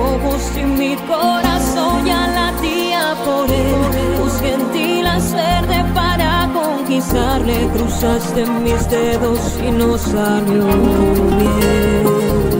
ojos y mi corazón ya latía por él. Tus gentil verde para conquistarle, cruzaste mis dedos y no salió bien.